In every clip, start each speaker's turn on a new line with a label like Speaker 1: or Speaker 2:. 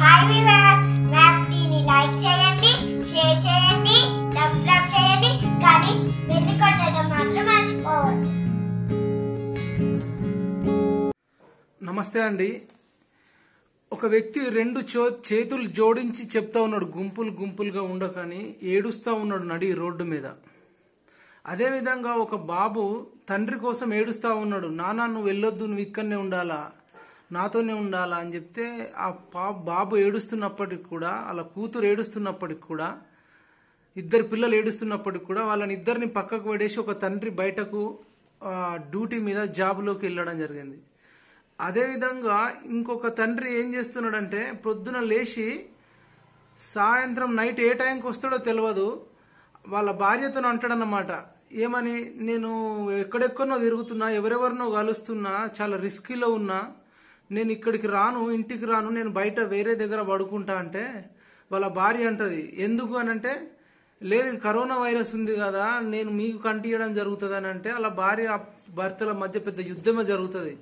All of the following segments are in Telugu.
Speaker 1: హాయ్ వివర్స్ దీన్ని లైక్ చేయండి షేర్ చేయండి థమ్స్ అప్ చేయండి కానీ వెళ్ళి కొట్టడం మాత్రం మర్చిపోవద్దు.
Speaker 2: నమస్తే అండి. ఒక వ్యక్తి రెండు చో చేతులు జోడించి చెప్తా ఉన్నాడు గుంపులు గుంపులుగా ఉండకని ఏడుస్తూ ఉన్నాడు నడి రోడ్డు మీద. అదేవిధంగా ఒక బాబు తండ్రి కోసం ఏడుస్తూ ఉన్నాడు నాన్న నువ్వు వెళ్ళొద్దు నువ్వు ఇక్కడనే ఉండాలా? నాతోనే ఉండాలా అని చెప్తే ఆ పా బాబు ఏడుస్తున్నప్పటికి కూడా వాళ్ళ కూతురు ఏడుస్తున్నప్పటికి కూడా ఇద్దరు పిల్లలు ఏడుస్తున్నప్పటికి కూడా వాళ్ళని ఇద్దరిని పక్కకు పడేసి ఒక తండ్రి బయటకు డ్యూటీ మీద జాబ్లోకి వెళ్ళడం జరిగింది. అదేవిధంగా ఇంకొక తండ్రి ఏం చేస్తున్నాడంటే పొద్దున లేచి సాయంత్రం నైట్ ఏ టైంకి వస్తాడో తెలియదు వాళ్ళ భార్యతో అంటాడన్నమాట ఏమని నేను ఎక్కడెక్కడనో తిరుగుతున్నా ఎవరెవరినో కలుస్తున్నా చాలా రిస్కీలో ఉన్నా నేను ఇక్కడికి రాను ఇంటికి రాను నేను బయట వేరే దగ్గర పడుకుంటా అంటే వాళ్ళ భార్య అంటది ఎందుకు? అని అంటే లేదు కరోనా వైరస్ ఉంది కదా నేను మీకు కంటియడం జరుగుతుంది అని అంటే అలా భార్య భర్తల మధ్య పెద్ద యుద్ధమే జరుగుతుంది.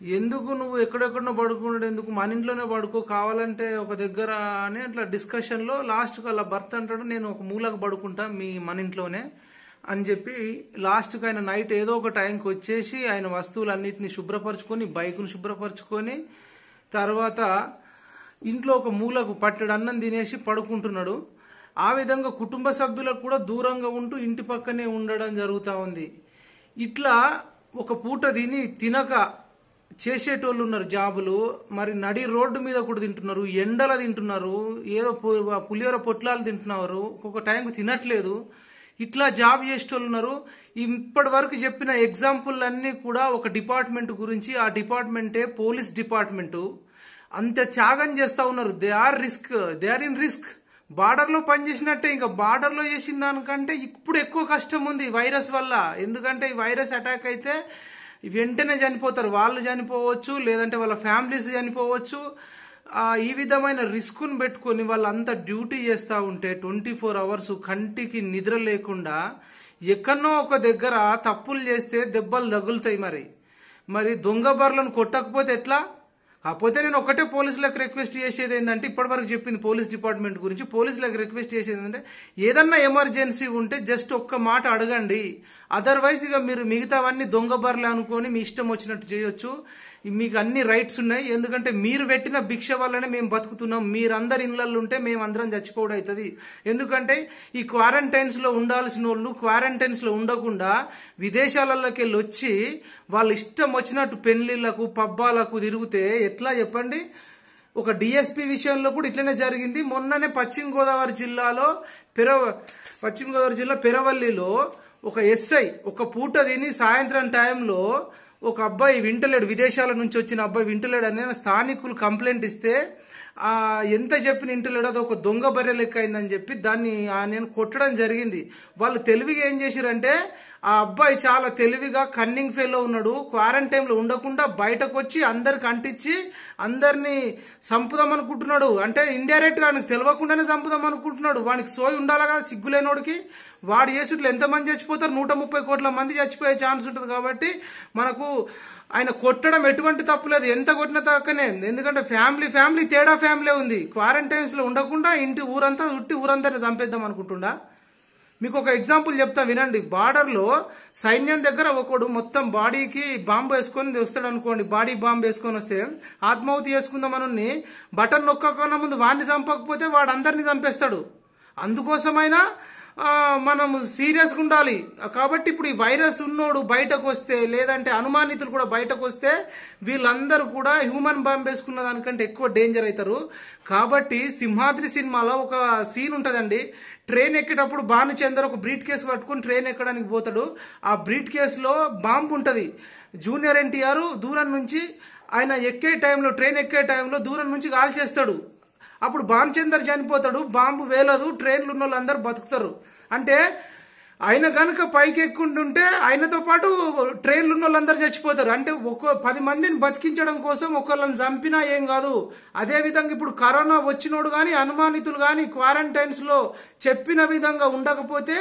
Speaker 2: ఎందుకు నువ్వు ఎక్కడెక్కడో పడుకున్నాడు ఎందుకు మన ఇంట్లోనే పడుకో కావాలంటే ఒక దగ్గర అని అట్లా డిస్కషన్లో లాస్ట్కి అలా భర్త అంటాడు నేను ఒక మూలకు పడుకుంటా మీ మన ఇంట్లోనే అని చెప్పి లాస్ట్కి ఆయన నైట్ ఏదో ఒక టైంకి వచ్చేసి ఆయన వస్తువులన్నిటిని శుభ్రపరచుకొని బైక్ను శుభ్రపరచుకొని తర్వాత ఇంట్లో ఒక మూలకు పట్టెడు అన్నం తినేసి పడుకుంటున్నాడు. ఆ విధంగా కుటుంబ సభ్యులకు కూడా దూరంగా ఉంటూ ఇంటి పక్కనే ఉండడం జరుగుతూ ఉంది. ఇట్లా ఒక పూట తిని తినక చేసేటోళ్ళు ఉన్నారు జాబులు. మరి నడి రోడ్డు మీద కూడా తింటున్నారు ఎండల తింటున్నారు ఏదో పులిహోర పొట్లాలు తింటున్నారు. ఒక్కొక్క టైంకు తినట్లేదు. ఇట్లా జాబ్ చేసేటోళ్ళు ఉన్నారు. ఇప్పటి వరకు చెప్పిన ఎగ్జాంపుల్ అన్నీ కూడా ఒక డిపార్ట్మెంట్ గురించి ఆ డిపార్ట్మెంటే పోలీస్ డిపార్ట్మెంటు. అంత త్యాగం చేస్తూ ఉన్నారు. They are risk. They are in risk. బార్డర్లో పనిచేసినట్టే ఇంకా బార్డర్లో చేసిన దానికంటే ఇప్పుడు ఎక్కువ కష్టం ఉంది వైరస్ వల్ల. ఎందుకంటే ఈ వైరస్ అటాక్ అయితే వెంటనే చనిపోతారు. వాళ్ళు చనిపోవచ్చు లేదంటే వాళ్ళ ఫ్యామిలీస్ చనిపోవచ్చు. ఈ విధమైన రిస్క్ను పెట్టుకొని వాళ్ళంతా డ్యూటీ చేస్తూ ఉంటే ట్వంటీ ఫోర్ అవర్స్ కంటికి నిద్ర లేకుండా ఎక్కడో ఒక దగ్గర తప్పులు చేస్తే దెబ్బలు తగులుతాయి మరి. మరి దొంగ బర్లను కొట్టకపోతే ఎట్లా? కాకపోతే నేను ఒకటే పోలీసులకు రిక్వెస్ట్ చేసేది ఏంటంటే ఇప్పటివరకు చెప్పింది పోలీస్ డిపార్ట్మెంట్ గురించి. పోలీసులకు రిక్వెస్ట్ చేసేది ఏంటంటే ఏదన్నా ఎమర్జెన్సీ ఉంటే జస్ట్ ఒక్క మాట అడగండి. అదర్వైజ్ ఇక మీరు మిగతావన్నీ దొంగ బర్లు అనుకొని మీ ఇష్టం వచ్చినట్టు చేయొచ్చు. మీకు అన్ని రైట్స్ ఉన్నాయి. ఎందుకంటే మీరు పెట్టిన భిక్ష వల్లనే మేము బతుకుతున్నాం. మీరందరి ఇళ్ళల్లో ఉంటే మేము అందరం చచ్చిపోవడం అవుతుంది. ఎందుకంటే ఈ క్వారంటైన్స్లో ఉండాల్సిన వాళ్ళు క్వారంటైన్స్లో ఉండకుండా విదేశాలలోకి వెళ్ళి వచ్చి వాళ్ళ ఇష్టం వచ్చినట్టు పెళ్ళిళ్ళకు పబ్బాలకు తిరిగితే ఎట్లా చెప్పండి? ఒక డిఎస్పి విషయంలో కూడా ఇట్లనే జరిగింది. మొన్ననే పశ్చిమ గోదావరి జిల్లాలో పెరవ పశ్చిమ గోదావరి జిల్లా పెరవల్లిలో ఒక ఎస్ఐ ఒక పూట తిని సాయంత్రం టైంలో ఒక అబ్బాయి వింటలేడు విదేశాల నుంచి వచ్చిన అబ్బాయి వింటలేడు అనే స్థానికులు కంప్లైంట్ ఇస్తే ఎంత చెప్పిన ఇంటిలో అది ఒక దొంగ బర్రె లెక్క అయిందని చెప్పి దాన్ని ఆ నేను కొట్టడం జరిగింది. వాళ్ళు తెలివిగా ఏం చేశారంటే ఆ అబ్బాయి చాలా తెలివిగా కన్నింగ్ ఫెయిల్లో ఉన్నాడు క్వారంటైన్లో ఉండకుండా బయటకు వచ్చి అందరికి అంటించి అందరినీ చంపుదాం అనుకుంటున్నాడు అంటే ఇండైరెక్ట్గా ఆయనకు తెలియకుండానే చంపుదాం అనుకుంటున్నాడు వానికి సోయి ఉండాలి కదా సిగ్గులేనోడికి. వాడు చేసుట్లు ఎంతమంది చచ్చిపోతారు? నూట ముప్పై కోట్ల మంది చచ్చిపోయే ఛాన్స్ ఉంటుంది కాబట్టి మనకు ఆయన కొట్టడం ఎటువంటి తప్పు లేదు. ఎంత కొట్టిన తక్కువనే ఎందుకంటే ఫ్యామిలీ ఫ్యామిలీ తేడా ఫ్యామిలీ ఉంది. క్వారంటైన్స్లో ఉండకుండా ఇంటి ఊరంతా ఉట్టి ఊరందరిని చంపేద్దాం అనుకుంటుండా? మీకు ఒక ఎగ్జాంపుల్ చెప్తా వినండి. బార్డర్లో సైన్యం దగ్గర ఒకడు మొత్తం బాడీకి బాంబు వేసుకొని వస్తాడు అనుకోండి బాడీ బాంబు వేసుకొని వస్తే ఆత్మాహుతి చేసుకుందామని బటన్ నొక్కకుండా ముందు వాడిని చంపకపోతే వాడు అందరిని చంపేస్తాడు. అందుకోసమైనా మనము సీరియస్గా ఉండాలి. కాబట్టి ఇప్పుడు ఈ వైరస్ ఉన్నోడు బయటకు వస్తే లేదంటే అనుమానితులు కూడా బయటకు వస్తే వీళ్ళందరూ కూడా హ్యూమన్ బాంబ్ వేసుకున్న దానికంటే ఎక్కువ డేంజర్ అవుతారు. కాబట్టి సింహాద్రి సినిమాలో ఒక సీన్ ఉంటుందండి. ట్రైన్ ఎక్కేటప్పుడు భానుచందర్ ఒక బ్రీట్ కేసు పట్టుకుని ట్రైన్ ఎక్కడానికి పోతాడు. ఆ బ్రీట్ కేసులో బాంబు ఉంటుంది. జూనియర్ ఎన్టీఆర్ దూరం నుంచి ఆయన ఎక్కే టైంలో ట్రైన్ ఎక్కే టైంలో దూరం నుంచి కాల్చేస్తాడు. అప్పుడు భానుచందర్ చనిపోతాడు బాంబు వేలదు ట్రైన్లు ఉన్న వాళ్ళందరూ బతుకుతారు. అంటే ఆయన కనుక పైకి ఎక్కుంటుంటే ఆయనతో పాటు ట్రైన్లు ఉన్న వాళ్ళందరూ చచ్చిపోతారు. అంటే ఒక్కో పది మందిని బతికించడం కోసం ఒకళ్ళని చంపినా ఏం కాదు. అదే విధంగా ఇప్పుడు కరోనా వచ్చినోడు కానీ అనుమానితులు కానీ క్వారంటైన్స్లో చెప్పిన విధంగా ఉండకపోతే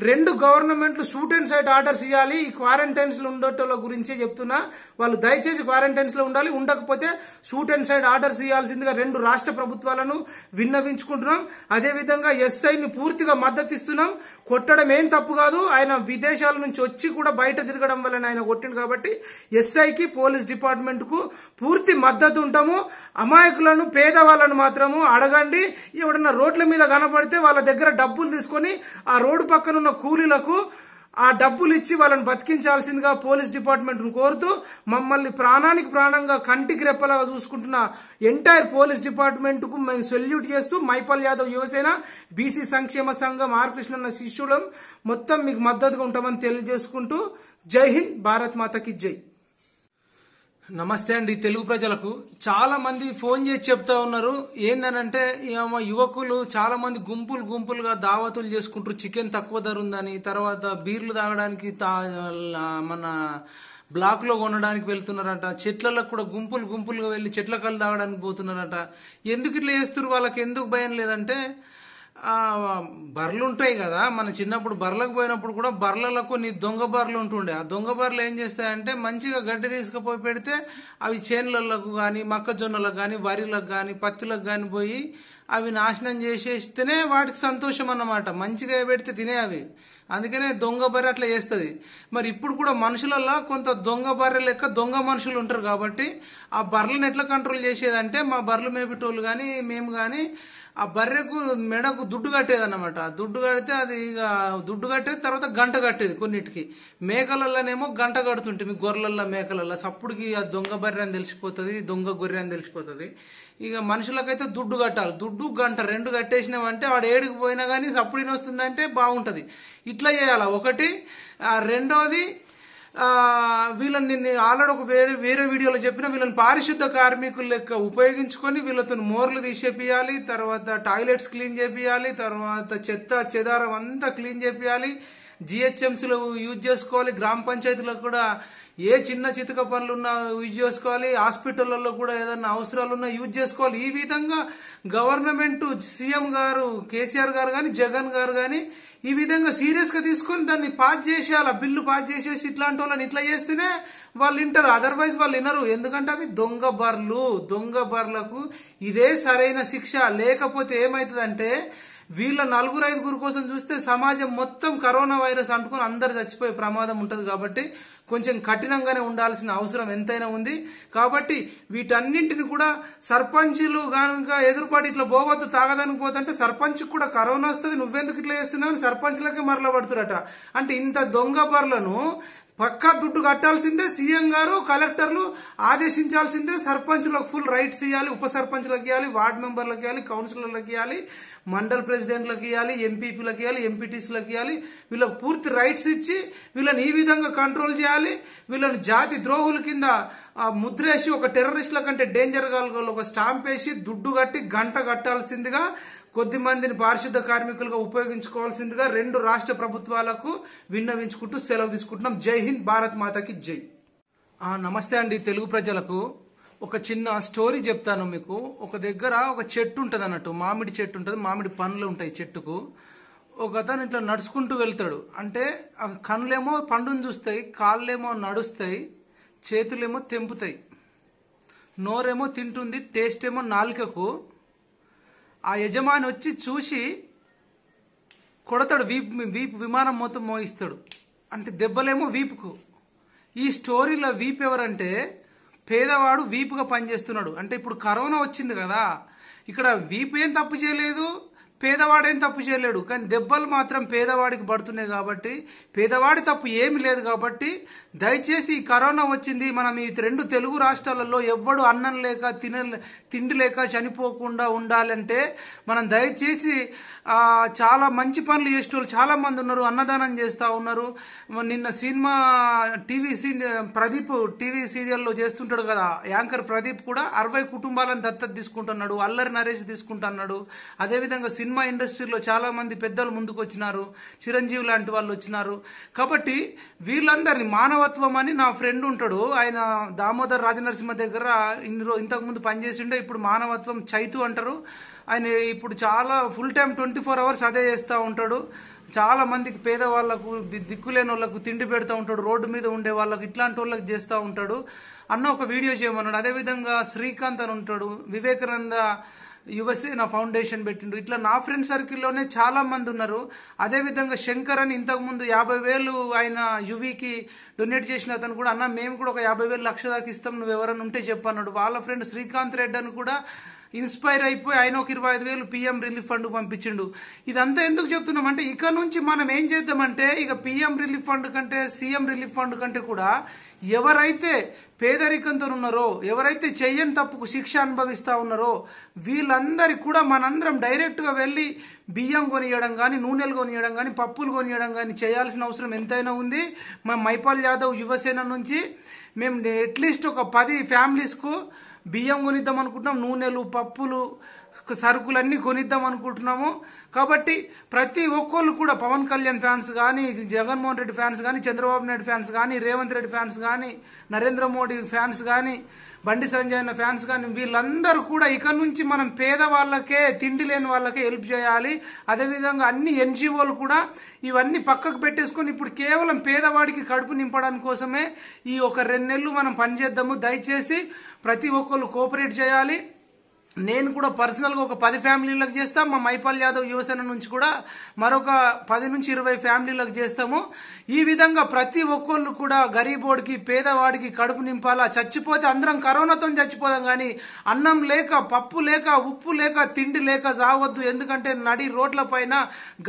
Speaker 2: రెండు గవర్నమెంట్లు షూట్ అండ్ సైట్ ఆర్డర్స్ ఇవ్వాలి ఈ క్వారంటైన్స్లో ఉండేటోళ్ళ గురించే చెప్తున్నా. వాళ్ళు దయచేసి క్వారంటైన్స్లో ఉండాలి. ఉండకపోతే షూట్ అండ్ సైడ్ ఆర్డర్స్ ఇవ్వాల్సిందిగా రెండు రాష్ట్ర ప్రభుత్వాలను విన్నవించుకుంటున్నాం. అదేవిధంగా ఎస్ఐని పూర్తిగా మద్దతు ఇస్తున్నాం కొట్టడం ఏం తప్పు కాదు. ఆయన విదేశాల నుంచి వచ్చి కూడా బయట తిరగడం వలన ఆయన కొట్టిండు కాబట్టి ఎస్ఐకి పోలీస్ డిపార్ట్మెంట్కు పూర్తి మద్దతు ఉంటాము. అమాయకులను పేదవాళ్ళను మాత్రము అడగండి. ఎవడన్నా రోడ్ల మీద కనపడితే వాళ్ళ దగ్గర డబ్బులు తీసుకొని ఆ రోడ్డు పక్కన ఉన్న కూలీలకు ఆ డబ్బులు ఇచ్చి వాళ్ళని బతికించాల్సిందిగా పోలీస్ డిపార్ట్మెంట్ను కోరుతూ మమ్మల్ని ప్రాణానికి ప్రాణంగా కంటికి రెప్పలాగా చూసుకుంటున్న ఎంటైర్ పోలీస్ డిపార్ట్మెంట్కు మేము సెల్యూట్ చేస్తూ మైపల్ యాదవ్ యువసేన బీసీ సంక్షేమ సంఘం ఆర్ కృష్ణన్న శిష్యులం మొత్తం మీకు మద్దతుగా ఉంటామని తెలియజేసుకుంటూ జై హింద్ భారత్ మాతకి జై. నమస్తే అండి తెలుగు ప్రజలకు. చాలా మంది ఫోన్ చేసి చెప్తా ఉన్నారు. ఏందనంటే యువకులు చాలా మంది గుంపులు గుంపులుగా దావతులు చేసుకుంటారు. చికెన్ తక్కువ ధర ఉందని తర్వాత బీర్లు తాగడానికి తా- మన బ్లాక్లో కొనడానికి వెళ్తున్నారట. చెట్లలో కూడా గుంపులు గుంపులుగా వెళ్ళి చెట్ల కళ్ళు తాగడానికి పోతున్నారట. ఎందుకు ఇట్లా చేస్తున్నారు వాళ్ళకి ఎందుకు భయం లేదంటే బర్రెలు ఉంటాయి కదా. మన చిన్నప్పుడు బర్రెలకు పోయినప్పుడు కూడా బర్రెలకు నీ దొంగ బర్రెలు ఉంటుండే. ఆ దొంగ బర్రెలు ఏం చేస్తాయంటే మంచిగా గడ్డి తీసుకుపోయి పెడితే అవి చేనులకు కానీ మొక్కజొన్నలకు కానీ వరిలకు కానీ పత్తులకు కానీ పోయి అవి నాశనం చేసేస్తేనే వాటికి సంతోషం అన్నమాట. మంచిగా పెడితే తినే అవి. అందుకనే దొంగ బర్రె అట్లా చేస్తుంది. మరి ఇప్పుడు కూడా మనుషులలో కొంత దొంగ బర్రె లెక్క దొంగ మనుషులు ఉంటారు కాబట్టి ఆ బర్రెలను ఎట్లా కంట్రోల్ చేసేదంటే మా బర్రెలు మేపేటోళ్ళు కానీ మేము కానీ ఆ బర్రెకు మెడకు దుడ్డు కట్టేది అనమాట దుడ్డు కడితే అది ఇక దుడ్డు కట్టేది తర్వాత గంట కట్టేది కొన్నిటికి. మేకలల్లోనేమో గంట కడుతుంటే మీ గొర్రెలల్లో మేకలల్లో. సప్పుడుకి ఆ దొంగ బర్రె అని తెలిసిపోతుంది దొంగ గొర్రె అని తెలిసిపోతుంది. ఇక మనుషులకైతే దుడ్డు కట్టాలి. దుడ్డు గంట రెండు కట్టేసినామంటే వాడు ఏడికి పోయినా కానీ సప్పుడు వస్తుందంటే బాగుంటుంది. ఇట్లా చేయాలా? ఒకటి రెండోది వీళ్ళని నిన్న ఆల్రెడీ ఒక వేరే వేరే వీడియోలో చెప్పిన వీళ్ళని పారిశుద్ధ కార్మికుల లెక్క ఉపయోగించుకొని వీళ్ళతో మోర్లు తీసేపియాలి తర్వాత టాయిలెట్స్ క్లీన్ చేపియాలి తర్వాత చెత్త చెదారం అంతా క్లీన్ చేపియాలి. జిహెచ్ఎంసీలో యూజ్ చేసుకోవాలి గ్రామ పంచాయతీలకు కూడా ఏ చిన్న చితక పనులు ఉన్నా యూజ్ చేసుకోవాలి హాస్పిటల్లో కూడా ఏదన్నా అవసరాలున్నా యూజ్ చేసుకోవాలి. ఈ విధంగా గవర్నమెంట్ సీఎం గారు కేసీఆర్ గారు కానీ జగన్ గారు కానీ ఈ విధంగా సీరియస్గా తీసుకొని దాన్ని పాస్ చేసేయాలి? బిల్లు పాస్ చేసేసి ఇట్లాంటి వాళ్ళని ఇట్లా చేస్తేనే వాళ్ళు వింటారు. అదర్వైజ్ వాళ్ళు వినరు. ఎందుకంటే అవి దొంగ బర్లు. దొంగ బర్లకు ఇదే సరైన శిక్ష. లేకపోతే ఏమైతుందంటే వీళ్ళ నలుగురు ఐదుగురు కోసం చూస్తే సమాజం మొత్తం కరోనా వైరస్ అంటుకుని అందరు చచ్చిపోయే ప్రమాదం ఉంటుంది కాబట్టి కొంచెం కఠినంగానే ఉండాల్సిన అవసరం ఎంతైనా ఉంది. కాబట్టి వీటన్నింటిని కూడా సర్పంచులు కనుక ఎదురుపాటు ఇట్లా పోవద్దు తాగదానికి పోతుంటే సర్పంచ్ కూడా కరోనా వస్తుంది నువ్వెందుకు ఇట్లా చేస్తున్నావు అని సర్పంచ్లకే మరల పడుతురట. అంటే ఇంత దొంగ బర్లను పక్కా దుడ్డు కట్టాల్సిందే సీఎం గారు కలెక్టర్లు ఆదేశించాల్సిందే. సర్పంచ్లకు ఫుల్ రైట్స్ ఇవ్వాలి ఉప సర్పంచ్లకు ఇవ్వాలి వార్డు మెంబర్లకు ఇవ్వాలి కౌన్సిలర్లకు ఇవ్వాలి మండల్ ప్రెసిడెంట్లకు ఇవ్వాలి ఎంపీపీలకు ఇవ్వాలి ఎంపీటీసీలకు ఇవ్వాలి వీళ్ళకి పూర్తి రైట్స్ ఇచ్చి వీళ్ళని ఈ విధంగా కంట్రోల్ చేయాలి. వీళ్ళని జాతి ద్రోహుల కింద ముద్రేసి ఒక టెర్రరిస్టుల కంటే డేంజర్గా ఒక స్టాంప్ వేసి దుడ్డు కట్టి గంట కట్టాల్సిందిగా కొద్ది మందిని పారిశుద్ధ కార్మికులుగా ఉపయోగించుకోవాల్సిందిగా రెండు రాష్ట్ర ప్రభుత్వాలకు విన్నవించుకుంటూ సెలవు తీసుకుంటున్నాం. జై హింద్ భారత్ మాతకి జై. నమస్తే అండి తెలుగు ప్రజలకు. ఒక చిన్న స్టోరీ చెప్తాను మీకు. ఒక దగ్గర ఒక చెట్టు ఉంటుంది అన్నట్టు మామిడి చెట్టు ఉంటుంది మామిడి పండ్లు ఉంటాయి చెట్టుకు. ఒక అతను ఇట్లా నడుచుకుంటూ వెళ్తాడు. అంటే ఆ కళ్ళేమో పండును చూస్తాయి కాళ్ళేమో నడుస్తాయి చేతులేమో తెంపుతాయి. నోరేమో తింటుంది టేస్ట్ ఏమో నాలుకకు. ఆ యజమాని వచ్చి చూసి కొడతాడు వీపు వీపు విమానం మొత్తం మోయిస్తాడు. అంటే దెబ్బలేమో వీపుకు. ఈ స్టోరీలో వీప్ ఎవరంటే పేదవాడు వీపుగా పనిచేస్తున్నాడు. అంటే ఇప్పుడు కరోనా వచ్చింది కదా ఇక్కడ వీపు ఏం తప్పు చేయలేదు పేదవాడేం తప్పు చేయలేడు. కానీ దెబ్బలు మాత్రం పేదవాడికి పడుతున్నాయి కాబట్టి పేదవాడి తప్పు ఏమి లేదు కాబట్టి దయచేసి ఈ కరోనా వచ్చింది. మనం ఈ రెండు తెలుగు రాష్ట్రాలలో ఎవ్వడు అన్నం లేక తిన తిండి లేక చనిపోకుండా ఉండాలంటే మనం దయచేసి చాలా మంచి పనులు చేసేటోళ్ళు చాలా మంది ఉన్నారు. అన్నదానం చేస్తూ ఉన్నారు. నిన్న cinema TV scene Pradeep TV సీరియల్లో చేస్తుంటాడు కదా. యాంకర్ ప్రదీప్ కూడా అరవై కుటుంబాలను దత్తత తీసుకుంటున్నాడు. అల్లరి నరేష్ తీసుకుంటున్నాడు. అదేవిధంగా సినిమా ఇండస్ట్రీలో చాలా మంది పెద్దలు ముందుకు వచ్చినారు చిరంజీవి లాంటి వాళ్ళు వచ్చినారు. కాబట్టి వీళ్ళందరినీ మానవత్వం అని నా ఫ్రెండ్ ఉంటాడు. ఆయన దామోదర్ రాజనరసింహ దగ్గర ఇన్ని రోజు ఇంతకు ముందు పనిచేసిండే ఇప్పుడు మానవత్వం చైతు అంటారు. ఆయన ఇప్పుడు చాలా full time twenty four hours అదే చేస్తూ ఉంటాడు. చాలా మందికి పేదవాళ్ళకు దిక్కులేని వాళ్ళకు తిండి పెడతా ఉంటాడు రోడ్డు మీద ఉండే వాళ్ళకు ఇట్లాంటి వాళ్ళకి చేస్తూ ఉంటాడు. అన్న ఒక వీడియో చేయమన్నాడు. అదేవిధంగా శ్రీకాంత్ అని ఉంటాడు వివేకానంద యువసేన ఫౌండేషన్ పెట్టిండు ఇట్లా నా ఫ్రెండ్ సర్కిల్లోనే చాలా మంది ఉన్నారు. అదేవిధంగా శంకర్ అని ఇంతకుముందు యాభై వేలు ఆయన యువికి డొనేట్ చేసిన అతను కూడా అన్న మేము కూడా ఒక యాభై వేలు లక్ష దాకా ఇస్తాం నువ్వు ఎవరైనా ఉంటే చెప్పన్నాడు వాళ్ళ ఫ్రెండ్ శ్రీకాంత్ రెడ్డి అని కూడా ఇన్స్పైర్ అయిపోయి ఆయన ఒక ఇరవై ఐదు వేలు పిఎం రిలీఫ్ ఫండ్ పంపించిండు. ఇదంతా ఎందుకు చెప్తున్నాం అంటే ఇక నుంచి మనం ఏం చేద్దామంటే ఇక పిఎం రిలీఫ్ ఫండ్ కంటే సీఎం రిలీఫ్ ఫండ్ కంటే కూడా ఎవరైతే పేదరికంతో ఉన్నారో ఎవరైతే చెయ్యని తప్పుకు శిక్ష అనుభవిస్తా ఉన్నారో వీళ్ళందరికి కూడా మనందరం డైరెక్ట్గా వెళ్ళి బియ్యం కొనియడం కానీ నూనెలు కొనియడం కానీ పప్పులు కొనియడం కానీ చేయాల్సిన అవసరం ఎంతైనా ఉంది. మా మైపాల్ యాదవ్ యువసేన నుంచి మేము అట్లీస్ట్ ఒక పది ఫ్యామిలీస్కు బియ్యం కొనిద్దాం అనుకుంటున్నాం నూనెలు పప్పులు సరుకులన్నీ కొనిద్దాం అనుకుంటున్నాము. కాబట్టి ప్రతి ఒక్కళ్ళు కూడా పవన్ కళ్యాణ్ ఫ్యాన్స్ కానీ జగన్మోహన్ రెడ్డి ఫ్యాన్స్ కానీ చంద్రబాబు నాయుడు ఫ్యాన్స్ కానీ రేవంత్ రెడ్డి ఫ్యాన్స్ కానీ నరేంద్ర మోడీ ఫ్యాన్స్ కానీ బండి సంజయ్ అన్న ఫ్యాన్స్ కానీ వీళ్ళందరూ కూడా ఇక నుంచి మనం పేదవాళ్ళకే తిండి లేని వాళ్ళకే హెల్ప్ చేయాలి. అదేవిధంగా అన్ని ఎన్జిఓలు కూడా ఇవన్నీ పక్కకు పెట్టేసుకొని ఇప్పుడు కేవలం పేదవాడికి కడుపు నింపడానికి కోసమే ఈ ఒక రెండు నెలలు మనం పనిచేద్దాము. దయచేసి ప్రతి ఒక్కరు కోఆపరేట్ చేయాలి. నేను కూడా పర్సనల్గా ఒక పది ఫ్యామిలీలకు చేస్తాం. మా మైపాల్ యాదవ్ యువసేన నుంచి కూడా మరొక పది నుంచి ఇరవై ఫ్యామిలీలకు చేస్తాము. ఈ విధంగా ప్రతి ఒక్కళ్ళు కూడా గరీబోడికి పేదవాడికి కడుపు నింపాలా? చచ్చిపోతే అందరం కరోనాతో చచ్చిపోదాం కానీ అన్నం లేక పప్పు లేక ఉప్పు లేక తిండి లేక చావద్దు. ఎందుకంటే నడి రోడ్ల పైన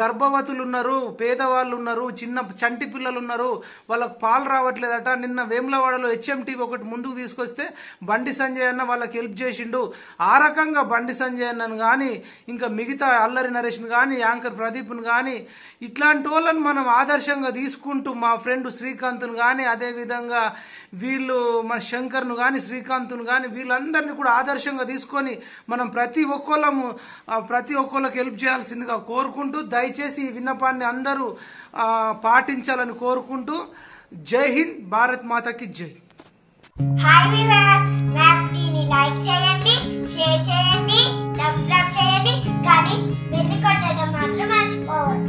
Speaker 2: గర్భవతులు ఉన్నారు పేదవాళ్ళు ఉన్నారు చిన్న చంటి పిల్లలు ఉన్నారు వాళ్ళకు పాలు రావట్లేదట. నిన్న వేములవాడలో హెచ్ఎంటీ ఒకటి ముందుకు తీసుకొస్తే బండి సంజయ్ అన్న వాళ్ళకి హెల్ప్ చేసిండు. ఆ రకంగా బండి సంజయ్ అన్నను కానీ ఇంకా మిగతా అల్లరి నరేష్ని కానీ యాంకర్ ప్రదీప్ను కానీ ఇట్లాంటి వాళ్ళని మనం ఆదర్శంగా తీసుకుంటూ మా ఫ్రెండ్ శ్రీకాంత్ను కానీ అదేవిధంగా వీళ్ళు మన శంకర్ను కానీ శ్రీకాంత్ను కానీ వీళ్ళందరినీ కూడా ఆదర్శంగా తీసుకొని మనం ప్రతి ఒక్కళ్ళము ప్రతి ఒక్కళ్ళకి హెల్ప్ చేయాల్సిందిగా కోరుకుంటూ దయచేసి ఈ విన్నపాన్ని అందరూ పాటించాలని కోరుకుంటూ జై హింద్ భారత్ మాతకి జై.
Speaker 1: హాయ్ వివర్స్ షేర్ చేయండి సబ్స్క్రైబ్ చేయండి కానీ వెళ్ళి కొట్టడం మాత్రం మర్చిపోవద్దు.